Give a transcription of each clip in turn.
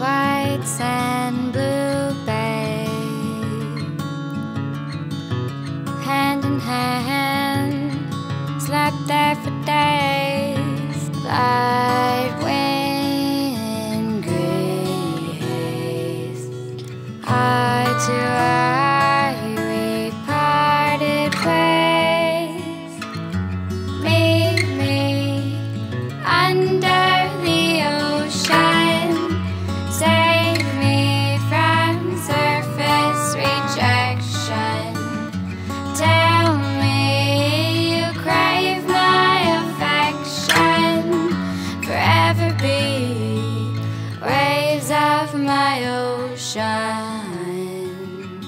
White sand, blue bay, hand in hand, slept. shine.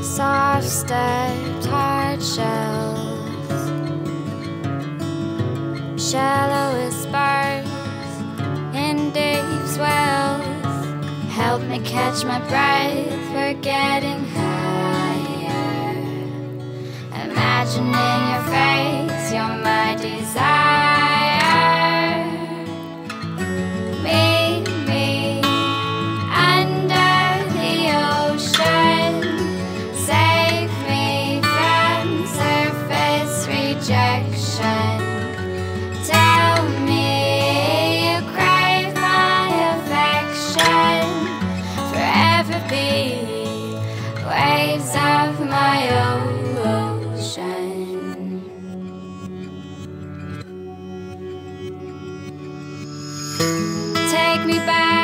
Soft stepped, hard shell. help me catch my breath. We're getting higher. Imagining your face, you're my desire. Meet me, under the ocean. Save me from surface rejection. Take me back.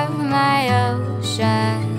of my ocean.